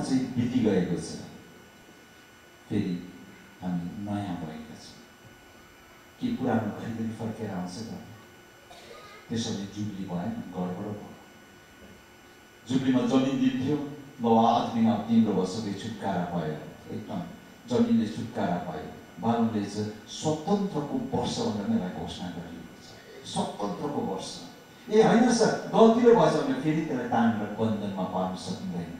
चाहिँ बितिगएको छ। फेरि हामी नयाँ भएका छौँ। के पुरानो खरिदरी फर्केर आउँछ त? त्यसरी जुब्ली भएन गडबड भयो। जुब्लीमा जमिन दिन्थ्यो ल आदमीमा तिम्रो वर्षकै छुटकारा भयो। एकदम जमिनले छुटकारा पायो बाबुले चाहिँ स्वतन्त्रको वर्ष भनेर नै यसलाई घोषणा गरिएको छ। स्वतन्त्रको वर्ष। ए होइन सर गल्तीले भएछ भने फेरि त्यसलाई तानेर बन्धनमा पार्न सकिँदैन।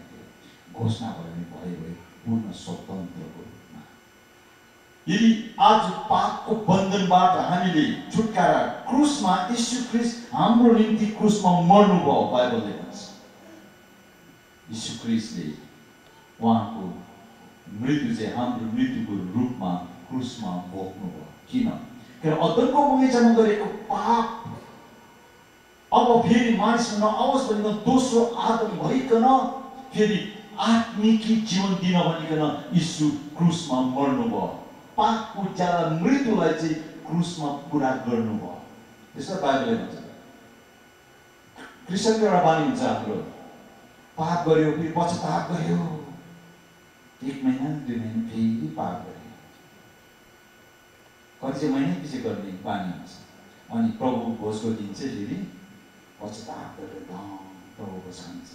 घोषणा भयो भने भयो भयो पूर्ण स्वतन्त्रको रूपमा। यदि आज पापको बन्धनबाट हामीले छुटकारा क्रुसमा यीशु ख्रिस्ट हाम्रो निम्ति क्रुसमा मर्नुभयो बाइबलले भन्छ। यीशु ख्रिस्टले उहाँको मृत्यु चाहिँ हाम्रो मृत्युको रूपमा क्रुसमा भोग्नुभयो। किन? किन? अदनको बगैँचामा गरेको पाप अब फेरि मानिस नआओस् भनिकन दोस्रो आदम भइकन फेरि आत्मिकी जीवन दिन भनिकन यीशु क्रुसमा मर्नुभयो। पापको ज्यादा मृत्युलाई चाहिँ क्रुसमा पुरा गर्नुभयो। त्यसो बाइबलले भन्छ। क्रिस्चियनको एउटा बानी हुन्छ हाम्रो। पाप गऱ्यो फेरि पश्चाताप गऱ्यो एक महिना दुई महिना फेरि पाप गऱ्यो कति महिना पछि गर्ने बानी हुन्छ। अनि प्रभु भोजको दिन चाहिँ फेरि पश्चाताप गरेर धम प्रभुको खान्छ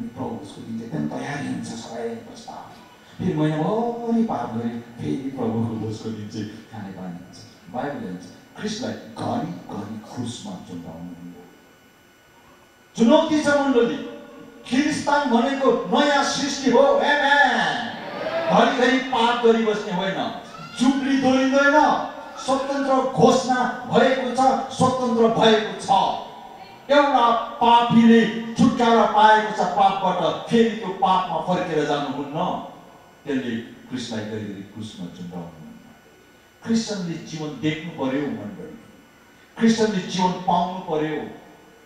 अनि प्रभु भोजको दिन एकदम तयारी हुन्छ सबै पश्चाताप फेरि महिनाभरि पाप गरे फेरि प्रभुको भोजको दिन चाहिँ खाने बानी हुन्छ बाइबलले हुन्छ ख्रिस्टलाई घरि घरि खुसमा चुनाउनु चुनौती छ मण्डली खिरिस्तान भनेको नयाँ सृष्टि हो घरिघरि पाप गरिबस्ने होइन चुप्री दोहोरिँदैन स्वतन्त्र घोषणा भएको छ स्वतन्त्र भएको छ एउटा पापीले छुटकारा पाएको छ पापबाट फेरि त्यो पापमा फर्केर जानुहुन्न। त्यसले क्रिस्टलाई गरिगरी क्रुसमा चुन्डाउनु क्रिस्चियनले जीवन देख्नु पर्यो मण्डली क्रिस्चियनले जीवन पाउनु पर्यो।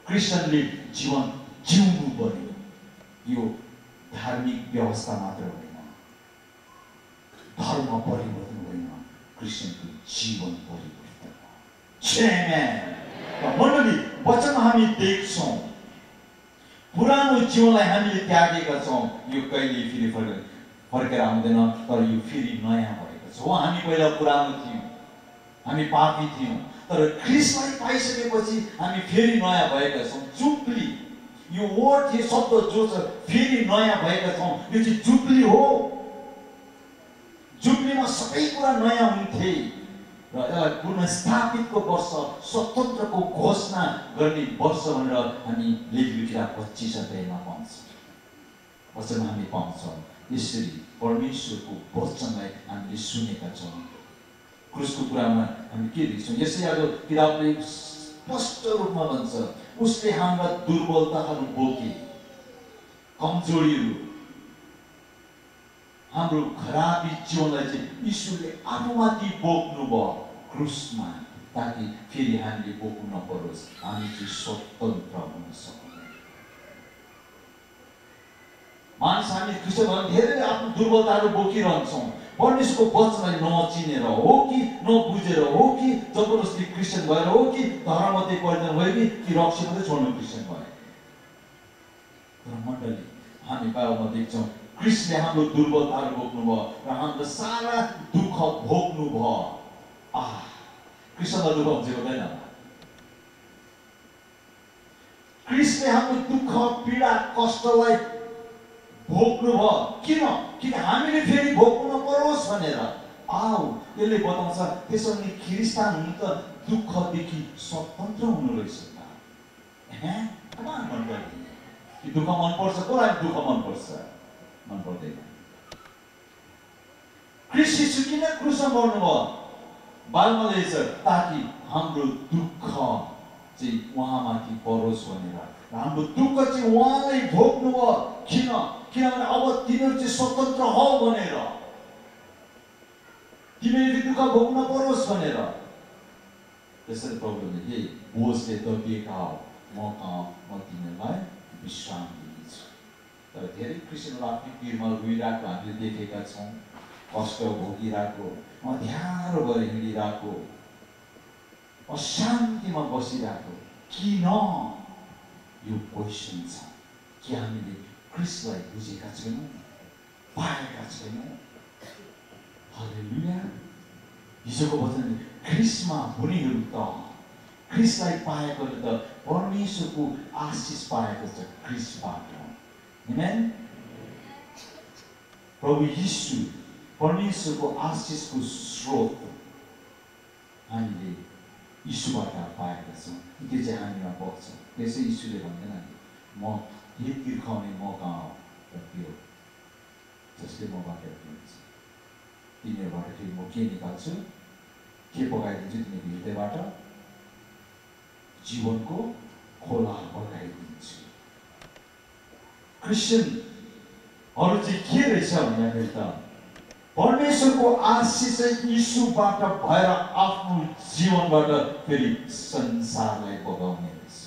क्रिस्चियनले जीवन जिउनु पर्यो। यो धार्मिक व्यवस्था मात्र होइन। धर्म परिवर्तन होइन। क्रिस्चियनको जीवन परिवर्तन। मण्डली वचन हामी देख्छौँ पुरानो जीवनलाई हामीले त्यागेका छौँ यो कहिले फेरि फर्केर फर्केर आउँदैन तर यो फेरि नयाँ भएको छ हो हामी पहिला पुरानो थियौँ हामी पापी थियौँ तर क्रिसलाई पाइसकेपछि हामी फेरि नयाँ भएका छौँ चुप्ली यो वर्ड थियो शब्द जो छ फेरि नयाँ भएका छौँ यो चाहिँ जुप्ली हो जुप्लीमा सबै कुरा नयाँ हुन्थे र यसलाई पुनस्थापितको वर्ष स्वतन्त्रको घोषणा गर्ने वर्ष भनेर हामी लेखिरा पच्चिस अध्यायमा पाउँछौँ वचनमा हामी पाउँछौँ यसरी परमेश्वरको वचनलाई हामीले सुनेका छौँ। क्रुसको कुरामा हामी के देख्छौँ यसै आज किताबले स्पष्ट रूपमा भन्छ उसले हाम्रा दुर्बलताहरू बोके कमजोरीहरू हाम्रो खराबी जीवनलाई चाहिँ यीशुले आफूमाथि बोक्नु भयो क्रुसमा ताकि फेरि हामीले बोक्नु नपरोस् हामी चाहिँ स्वतन्त्र हुन सक्ने मानिस हामी क्रिस्चियन भने धेरै आफ्नो दुर्बलताहरू बोकिरहन्छौँ। परमेश्वरको वचनलाई नचिनेर हो कि नबुझेर हो कि जबरजस्ती क्रिस्चियन भएर हो कि धर्ममध्ये परिवर्तन भयो कि कि रक्सी मात्रै छोड्नु क्रिस्चियन भयो तर मण्डली हामी बाबुमा देख्छौँ क्रिस्टले हाम्रो दुर्बलताहरू भोग्नुभयो र हाम्रो सारा दुःख भोग्नुभयो। आह! कृष्णलाई दुःख हुन्छ हुँदैन क्रिस्टले हाम्रो दुःख पीडा कष्टलाई भोग्नु भयो किन किन हामीले फेरि भोग्नु नपरोस् भनेर आऊ यसले बताउँछ त्यसो भने ख्रिस्तान हुनु त दुःखदेखि स्वतन्त्र हुनु रहेछ दुःख मनपर्छ कसलाई दुःख मनपर्छ मन पर्दैन कृषि किन क्रुसमा मर्नुभयो बालमा छ ताकि हाम्रो दुःख चाहिँ उहाँमाथि परोस् भनेर। हाम्रो दुःख चाहिँ उहाँलाई भोग्नु भयो किन? किनभने अब तिमीहरू चाहिँ स्वतन्त्र हौ भनेर। तिमीले दुःख भोग्न परोस् भनेर। त्यसरी प्रभुले हे बोझले दबिएका हो। म कहाँ? म तिमीहरूलाई विश्राम दिनेछु। तर धेरै कृष्णहरू आफ्नो पिरमा रोइरहेको हामीले देखेका छौँ। कष्ट भोगिरहेको अँध्यारो भएर हिँडिरहेको अशान्तिमा बसिरहेको किन? यो क्वेसन छ। कि हामीले क्रिस्टलाई बुझेका छैनौँ? पाएका छैनौँ? हिजोको वचन ख्रिसमा हुनेहरू त ख्रिसलाई पाएकोले त परमेश्वरको आशिष पाएको छ Amen? प्रभु यीशु परमेश्वरको आशिषको स्रोत हामीले यीशुबाट पाएका छौँ त्यो चाहिँ हामीमा बग्छ त्यसै यीशुले भन्दैन म हित तिर्खाउने म कहाँ हो र त्यो जसले मबाट पिउँछ तिनीहरूबाट फेरि म के निकाल्छु के पकाइदिन्छु तिमीको हृदयबाट जीवनको खोला बगाइदिन्छु क्रिस्चियनहरू चाहिँ के रहेछ भन्दाखेरि त परमेश्वरको आशिष यीशुबाट भएर आफ्नो जीवनबाट फेरि संसारलाई बगाउने रहेछ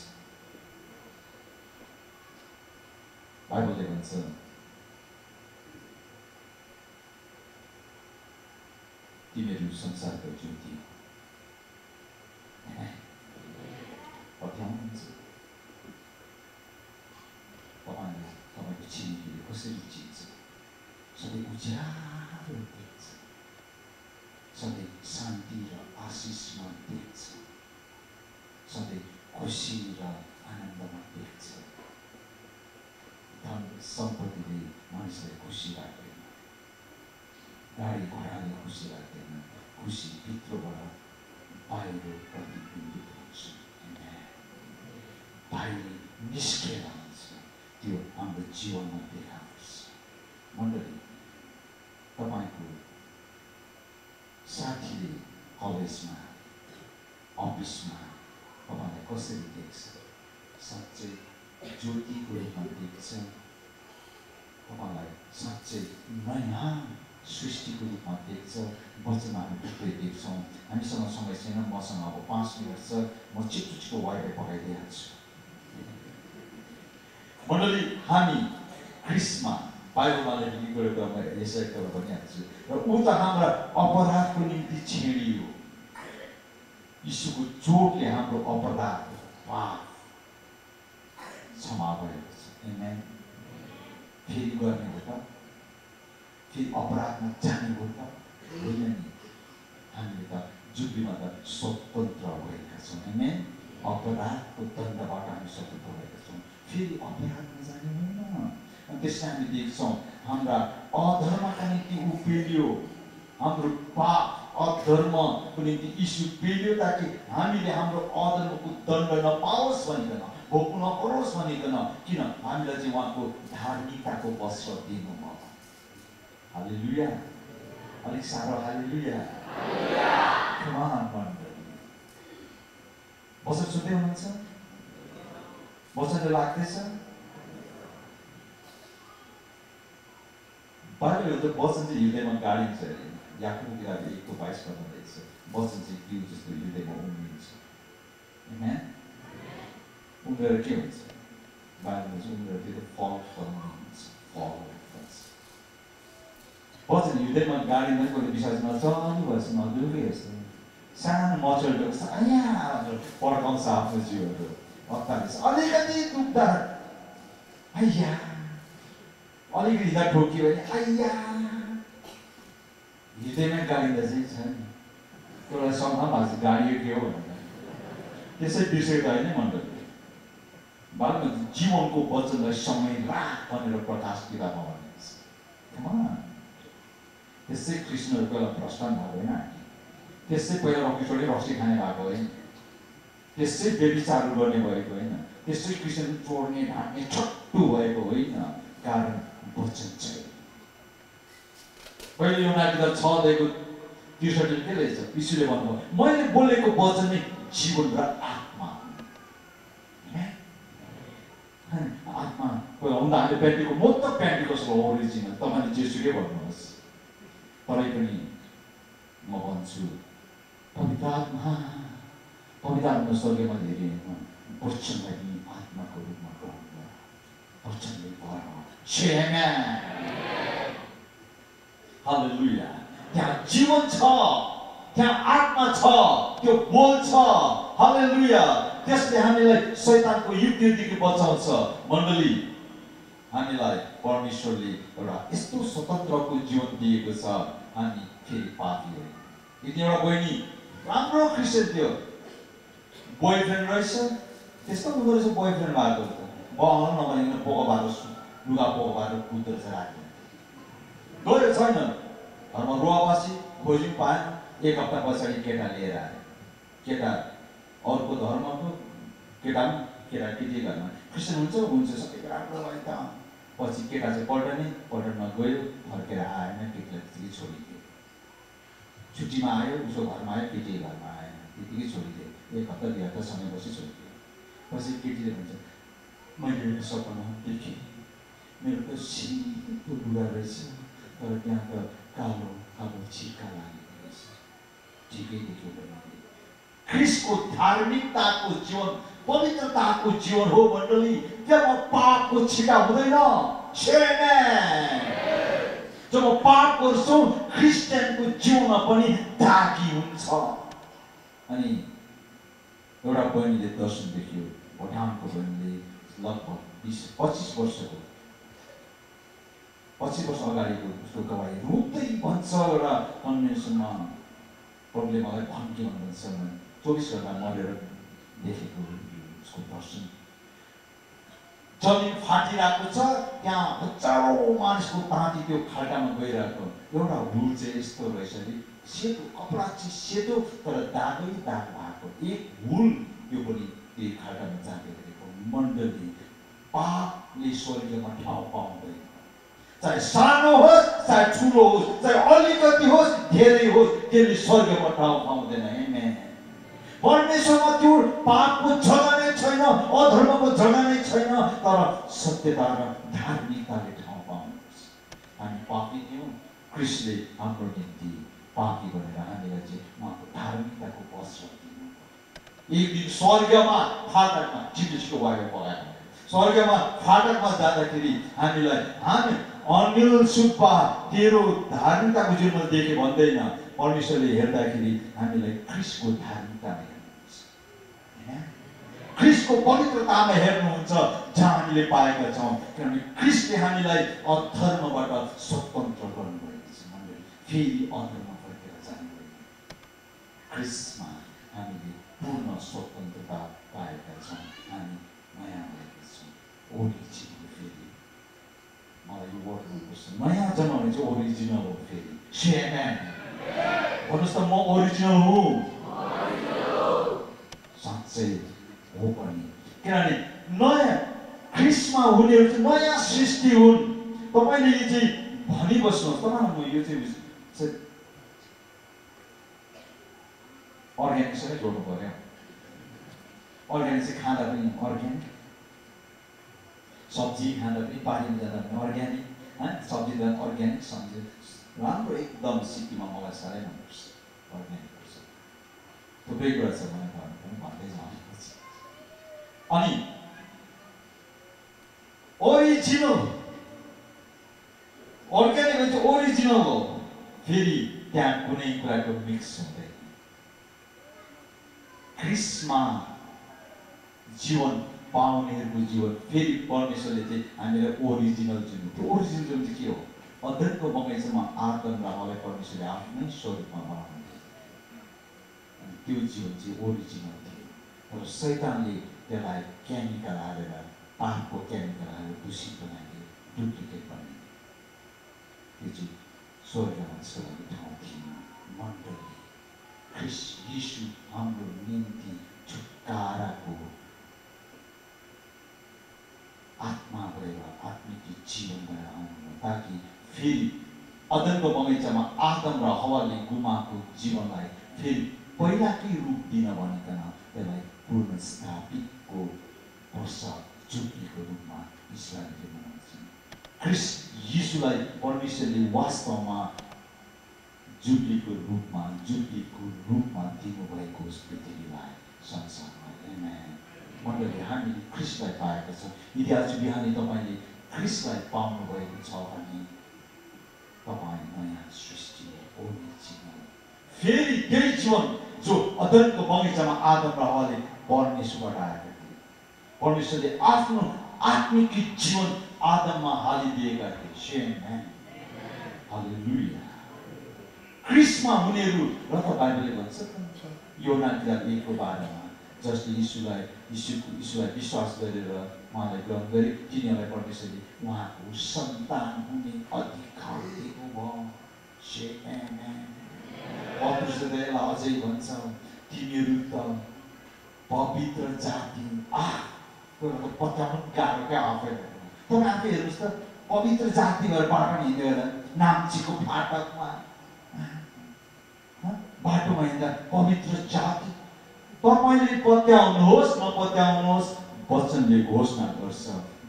बाइबलले भन्छ तिमीहरू संसारको ज्योति पठाउनुहुन्छ। तपाईँले तपाईँको छिमेकीले कसरी चिन्छ सधैँ उज्यालो देख्छ सधैँ शान्ति र आशिषमा देख्छ सधैँ खुसी र आनन्दमा देख्छ धन सम्पत्तिले मानिसलाई खुसी राख्दैन गाडी घोडाले खुसी राख्दैन खुसी भित्रबाट बाहिर प्रतिबिम्बित हुन्छ बाहिर निस्केर हुन्छ त्यो हाम्रो जीवनमा देखाउँछ मण्डली तपाईँको साथीले कलेजमा अफिसमा तपाईँलाई कसरी देख्छ साँच्चै ज्योतिको रूपमा देख्छ तपाईँलाई साँच्चै नयाँ सृष्टिको रूपमा देख्छ वचन हामी थुप्रै देख्छौँ हामीसँग समय छैन मसँग अब पाँच मिनट छ म छिटो छिटो वाइफाई पकाइदिइहाल्छु मण्डली हामी क्रिसमा बाइबलमा लेखेको एउटा म यसै एउटा भनिहाल्छु र ऊ त हाम्रा अपराधको निम्ति छेडियो यीशुको चोटले हाम्रो अपराध पाप क्षमा भएको छ फेरि गर्ने हो त फेरि अपराधमा जाने हो त होइन नि हामीले त जुब्लीमा त स्वतन्त्र भएका छौँ एमेन अपराधको दण्डबाट हामी स्वतन्त्र भएका छौँ फेरि अपराधमा जाने होइन अनि हामी देख्छौँ हाम्रा अधर्मका निम्ति उपेलियो हाम्रो पाप अधर्मको निम्ति इस्यु पेलियो ताकि हामीले हाम्रो अधर्मको दण्ड नपाओस् भनिकन भोग्नु नपरोस् भनिकन किन हामीलाई चाहिँ उहाँको धार्मिकताको वस्त्र दिनुभयो हाले लुया अलिक साह्रो हाले लुया वचन चाहिँ गाडिन्छ अरे याकुब किताबले एकको बाइसमा भन्दैछ वचन चाहिँ बिउ जस्तो हृदयमा उम्रिन्छ उम्रेर के हुन्छ बाइबलमा चाहिँ उम्रेर त्यो फल फलाउने हुन्छ फल वचन हृदयमा गाडीमा कहिले विश्वास नचल्नु भएछ नदुर्गै जस्तो सानो पड्काउँछ आफ्नो जिउहरू हृदयमै गाडिँदा चाहिँ छ नि एउटा सम्म भाषा गाडियो के हो भनेर त्यसै विषय त होइन मण्डली बादमा जीवनको वचनलाई समय राख भनेर प्रकाश किताबमा भनेको त्यसै कृष्णहरू पहिला भ्रष्टान भएको होइन त्यसै पहिला छोडे रक्सी खाने भएको होइन त्यसै बेबिचारहरू गर्ने भएको होइन त्यसै कृष्ण चोर्ने ढाँट्ने छट्टु भएको होइन कारण वचन चाहिँ पहिले एउटा किताब छ दिएको त्रिसठी के रहेछ? पिसुले भन्नुभयो मैले बोलेको वचन नै जीवन र आत्मा आत्मा हुँदा हामीले प्यान्टीको म त प्यान्टीको ओरिजिनल? तपाईँले जेसुकै भन्नुहोस्। तरै पनि म भन्छु पवित्र आत्मा पवित्र आत्मा स्वर्गमा धेरै वचनलाई आत्माको रूपमा ग्रहण वचनले भर Amen. हालेलुया त्यहाँ जीवन छ त्यहाँ आत्मा छ त्यो बोल छ हालेलुया त्यसले हामीलाई शैतानको युद्धदेखि बचाउँछ मण्डली हामीलाई परमेश्वरले एउटा यस्तो स्वतन्त्रको जीवन दिएको छ हामी फेरि पापी हो यति एउटा बहिनी राम्रो क्रिस्चियन थियो बोयफ्रेन्ड रहेछ त्यस्तो हुँदो रहेछ बोयफ्रेन्ड भएको त बाउ नभनिकन पोको बाटो लुगा पोको बाटो कुद्दो रहेछ राख्ने गयो छैन। घरमा रुवापछि खोज्यौँ पाएन। एक हप्ता पछाडि केटा लिएर आयो। केटा अर्को धर्मको केटा पनि केटा केटी घरमा। क्रिस्चियन हुन्छ हुन्छ सबै राम्रो भयो त। पछि केटा चाहिँ पल्टने पल्टनमा गयो फर्केर आएन केटीलाई त्यतिकै छोडिदियो। छुट्टीमा आयो उसको घरमा आयो केटी घरमा आएन त्यतिकै छोडिदियो। एक हप्ता दुई हप्ता समयपछि छोडिदियो। पछि केटीले भन्छ मैले सपना देखेँ। मेरो त सिधो लुगा रहेछ। तर त्यहाँ त कालो कालो छिर्का लागेको रहेछ ठिकै देख्यो मैले ख्रिसको धार्मिकताको जीवन पवित्रताको जीवन हो मण्डली त्यहाँ पापको छिटा हुँदैन। जब पाप गर्छौँ क्रिस्चियनको जीवनमा पनि दागी हुन्छ। अनि एउटा बहिनीले दर्शन देख्यो भुटानको बहिनीले लगभग बिस पच्चिस वर्षको पच्चिस वर्ष अगाडिको उसको गवाई रुप्दै भन्छ एउटा कन्भेन्सनमा प्रभुले मलाई भन्के भन्नुहुन्छ चौबिस घन्टा मरेर देखेको उसको दर्शन जमिन फाटिरहेको छ त्यहाँ हजारौँ मानिसको ताँती त्यो खाल्टामा गइरहेको एउटा हुल चाहिँ यस्तो रहेछ कि सेतो कपडा चाहिँ सेतो तर दागै दाग भएको एक हुल यो पनि त्यो खाल्टामा जाँदैखेको मण्डली पापले स्वर्गीयमा ठाउँ पाउँदैन चाहे सानो होस् चाहे ठुलो होस् चाहे अलिकति होस् धेरै होस् त्यसले स्वर्गमा ठाउँ पाउँदैन परमेश्वरमा त्यो पापको जग्गा नै छैन अधर्मको जग्गा नै छैन तर सत्यता र धार्मिकताले ठाउँ पाउनुपर्छ हामी पापी थियौँ क्रिस्टले हाम्रो निम्ति पापी भनेर हामीलाई चाहिँ उहाँको धार्मिकताको वस्त्र एक दिन स्वर्गमा फाटकमा जिजुसको वायो पकायो स्वर्गमा फाटकमा जाँदाखेरि हामीलाई हामी अनिल सुब्बा तेरो धार्मिकताको जीवनमा देखे भन्दैन। परमेश्वरले हेर्दाखेरि हामीलाई क्रिसको धार्मिकतामा क्रिसको पवित्रतामा हेर्नुहुन्छ जहाँ हामीले पाएका छौँ। किनभने क्रिसले हामीलाई अधर्मबाट स्वतन्त्र गर्नुभएको छ। फेरि अधर्म फर्केर जानुभयो क्रिसमा हामीले पूर्ण स्वतन्त्रता पाएका छौँ। हामी नयाँ भएका छौँ। फेरि मलाई यो वर्ड मनपर्छ नयाँ जन्माउने चाहिँ ओरिजिनल हो फेरि सेमेन भन्नुहोस् त म ओरिजिनल हुँ साँच्चै हो पनि किनभने नयाँ ख्रिस्टमा हुनेहरू चाहिँ नयाँ सृष्टि हुन् तपाईँले यो चाहिँ भनिबस्नुहोस् तपाईँ म यो चाहिँ अर्ग्यानिकसँगै जोड्नु पऱ्यो अर्ग्यानिक चाहिँ खाँदा पनि अर्ग्यानिक सब्जी खाँदा पनि बारीमा जाँदा पनि अर्ग्यानिक है? सब्जी जाँदा अर्ग्यानिक सब्जी राम्रो एकदम सिक्किममा मलाई साह्रै मनपर्छ अर्ग्यानिक पर्छ। थुप्रै कुरा छ मलाई घरमा पनि भन्दै जानु अनि ओरिजिनल अर्ग्यानिक चाहिँ ओरिजिनल हो। फेरि त्यहाँ कुनै कुराको मिक्स हुँदैन। क्रिसमा जीवन पाउनेहरूको जीवन फेरि परमेश्वरले चाहिँ हामीलाई ओरिजिनल जुन त्यो ओरिजिनल जुन चाहिँ के हो अध्ययनको बगैँचामा आदम र हवालाई परमेश्वरले आफ्नै स्वरूपमा बनाउनु त्यो जीवन चाहिँ ओरिजिनल थियो तर सैतानले त्यसलाई केमिकल हालेर पापको केमिकल हालेर दूषित बनाइदियो डुप्लिकेट बनाइदियो त्यो चाहिँ स्वर्गमा छोराको ठाउँ थिएन मण्डली यीशु हाम्रो निम्ति छुटकाराको आत्मा भएर आत्मिक जीवन भएर आउनु ताकि फेरि अदनको बगैँचामा आदम र हवाले गुमाएको जीवनलाई फेरि पहिलाकै रूप दिन भनिकन त्यसलाई पूर्ण स्थापितको वर्ष जुब्लीको रूपमा इस्रायलले मनाउँछन् क्रिस यीशुलाई परमेश्वरले वास्तवमा जुब्लीको रूपमा जुब्लीको रूपमा दिनुभएको पृथ्वीलाई संसारमा मण्डली हामीले क्रिसलाई पाएका छौँ यदि आज बिहानै तपाईँले क्रिसलाई पाउनुभएको छ भने तपाईँ नयाँ सृष्टि फेरि त्यही जीवन जो अदनको बगैँचामा आदम र हवाले परमेश्वरबाट आएका थिए परमेश्वरले आफ्नो आत्मिक जीवन आदममा हालिदिएका थिए सेन हालेलुया क्रिसमा हुनेहरू र त बाइबलले भन्छ योना किताब एकको बारेमा जसले यीशुलाई यीशु यीशुलाई विश्वास गरेर उहाँलाई ग्रहण गरे तिनीहरूलाई परमेश्वरले उहाँको सन्तान हुने अधिकार दिएको भयो अझै भन्छ तिमीहरू त पवित्र जाति आ पत्याउनु गाह्रो क्या आफै तपाईँ आफै हेर्नुहोस् त पवित्र जाति भएर बाटोमा हिँडेर नाम्चीको फाटकमा बाटोमा हिँड्दा पवित्र जाति तपाईँले पत्याउनुहोस् नपत्याउनुहोस् वचनले घोषणा गर्छ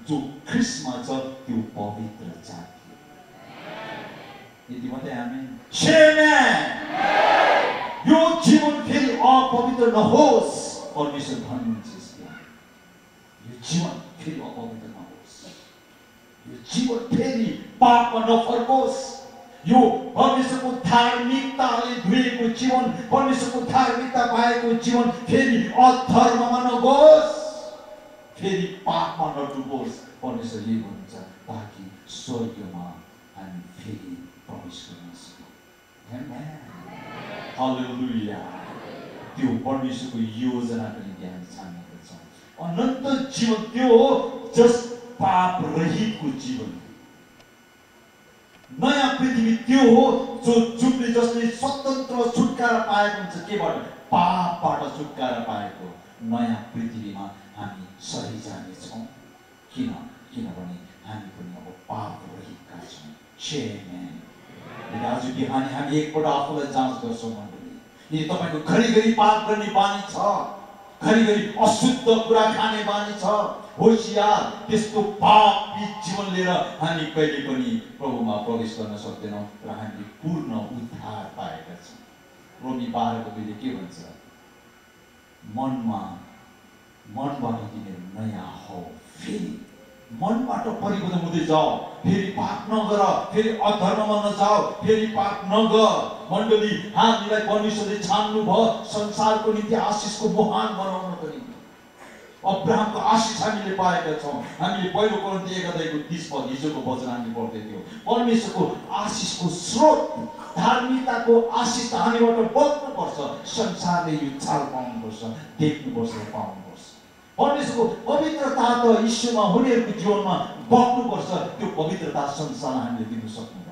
जो ख्रिसमा छ त्यो पवित्र जाति यति मात्रै हामी यो जीवन फेरि अपवित्र नहोस् परमेश्वर भन्नुहुन्छ यो जीवन फेरि अपवित्र नहोस् यो जीवन फेरि पापमा नफर्कोस् यो परमेश्वरको धार्मिकताले धुएको जीवन परमेश्वरको धार्मिकता पाएको जीवन फेरि अधर्ममा नगोस् फेरि पापमा नडुबोस् परमेश्वरले भन्नुहुन्छ ताकि स्वर्गमा हामी फेरि प्रवेश गर्न सकौँ त्यो परमेश्वरको योजनाको हामी छानेका छौँ अनन्त जीवन त्यो हो जस पाप रहितको जीवन नयाँ पृथ्वी त्यो हो जो जुनले जसले स्वतन्त्र छुटकारा पाएको हुन्छ। केबाट पापबाट छुटकारा पाएको नयाँ पृथ्वीमा हामी सही जानेछौँ। किन? किनभने हामी पनि अब पाप रहेका छौँ। आज बिहानी हामी एकपल्ट आफूलाई जाँच गर्छौँ यदि तपाईँको घरिघरि पाप गर्ने बानी छ घरिघरि अशुद्ध कुरा खाने बानी छ। होसियार त्यस्तो पापी जीवन लिएर हामी कहिले पनि प्रभुमा प्रवेश गर्न सक्दैनौँ र हामीले पूर्ण उद्धार पाएका छौँ। रोमी बाह्रको दुईले के भन्छ? मनमा मनबाट तिमीहरू नयाँ हौ फेरि। मनबाट परिवर्तन हुँदै जाऊ फेरि पाप नगर फेरि अधर्ममा नजाऊ फेरि पाप नग मण्डली हामीलाई परमेश्वरले छान्नु भयो संसारको निम्ति आशिषको महान बनाउनको निम्ति। अब्राहमको आशिष हामीले पाएका छौँ। हामीले पहिलो कन्ती एकादैको तिस पद हिजोको वचन हामीले पढ्दै थियौँ। परमेश्वरको आशिषको स्रोत धार्मिकताको आशिष हामीबाट बग्नुपर्छ संसारले यो चाल पाउनुपर्छ। देख्नुपर्छ पाउनुपर्छ। परमेश्वरको पवित्रता त ईश्वरमा हुनेहरूको जीवनमा बग्नुपर्छ। त्यो पवित्रता संसारमा हामीले दिन सक्नु।